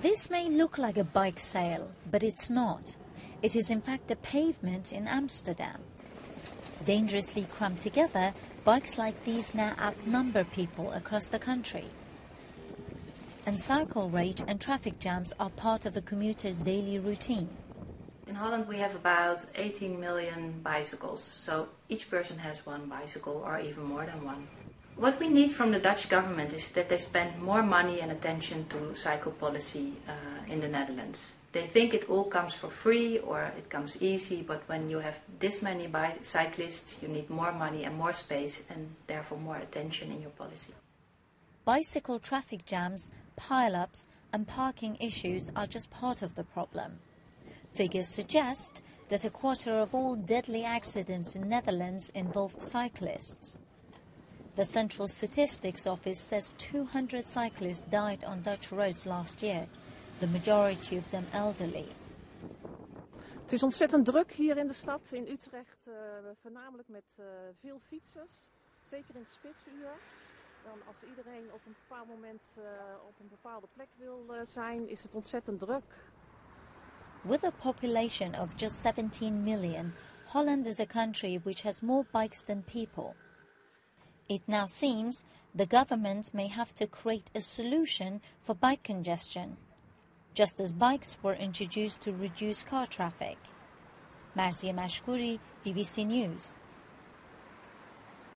This may look like a bike sale, but it's not. It is in fact a pavement in Amsterdam. Dangerously crammed together, bikes like these now outnumber people across the country. And cycle rage and traffic jams are part of a commuter's daily routine. In Holland, we have about 18 million bicycles, so each person has one bicycle or even more than one. What we need from the Dutch government is that they spend more money and attention to cycle policy uh, in the Netherlands. They think it all comes for free or it comes easy, but when you have this many cyclists, you need more money and more space and therefore more attention in your policy. Bicycle traffic jams, pile-ups and parking issues are just part of the problem. Figures suggest that a quarter of all deadly accidents in Netherlands involve cyclists. The Central Statistics Office says 200 cyclists died on Dutch roads last year, the majority of them elderly. Het is ontzettend druk hier in de stad, in Utrecht, uh, voornamelijk met uh, veel fietsers, zeker in spitsuur. Dan als iedereen op een bepaald moment uh, op een bepaalde plek wil zijn, is het ontzettend druk. With a population of just 17 million, Holland is a country which has more bikes than people. It now seems the government may have to create a solution for bike congestion, just as bikes were introduced to reduce car traffic. Marzia Mashkouri, BBC News.